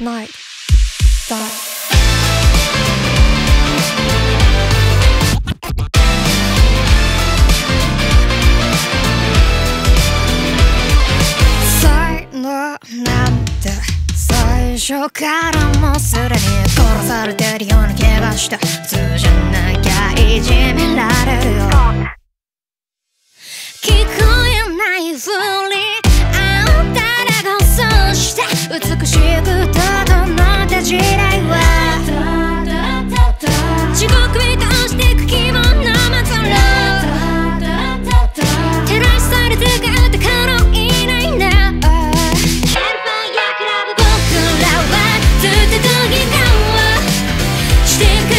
night that なんて最初からもうすでに殺されてるような気がした。普通じゃなきゃいじめられるよ。聞こえないふり美しく整った時代は地獄へ倒していく希望のまつろ照らしされてかったかのいないな Hellfire Club 僕らはずっと時間をしてく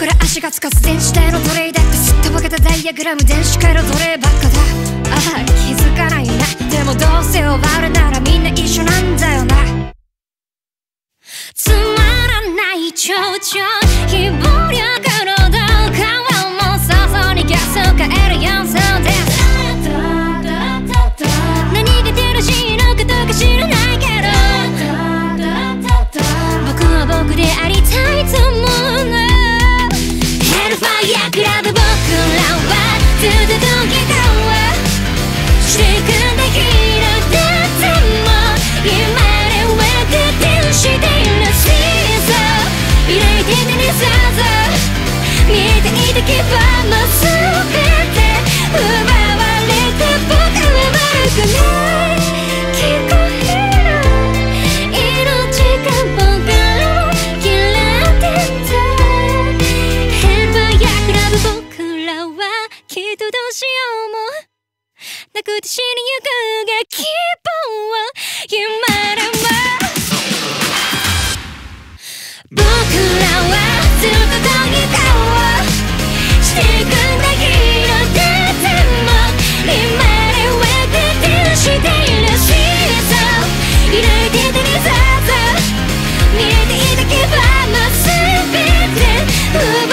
ずっと僕ら足がつかず電子体のトレイだってすっとぼけたダイヤグラム電子回路トレイばっかだ。ああ気づかないな。でもどうせ終わるならみんな一緒なんだよな。つまらない蝶々口に行くが希望を夢でも僕らはずっと何かをしていくんだけどでも今では徹底しているしそう揺らいたリザード見えていた希望も全て奪